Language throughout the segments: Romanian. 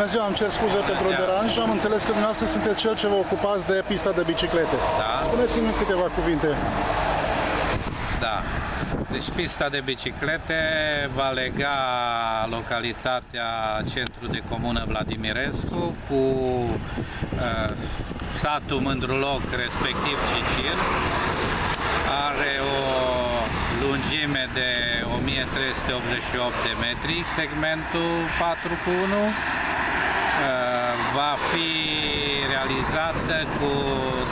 Bună ziua, îmi cer scuze pentru ziua. deranj. Am înțeles că dumneavoastră sunteți cel ce vă ocupați de pista de biciclete. Da. Spuneți-mi câteva cuvinte. Da. Deci pista de biciclete va lega localitatea Centru de Comună Vladimirescu cu uh, satul Mândruloc, respectiv Cicir. Are o lungime de 1388 de metri, segmentul 4 cu 1. Uh, va fi realizată cu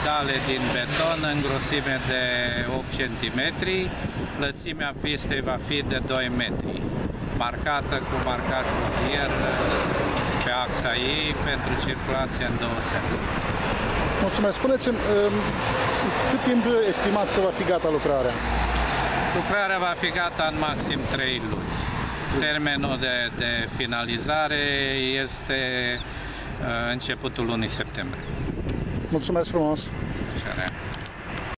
dale din beton în grosime de 8 cm. Lățimea pistei va fi de 2 metri, marcată cu marcaj rutier pe axa ei pentru circulație în două sensuri. Mulțumesc. Spuneți-mi, um, cât timp estimați că va fi gata lucrarea? Lucrarea va fi gata în maxim 3 luni. Termenul de, de finalizare este uh, începutul lunii septembrie. Mulțumesc frumos! Cerea.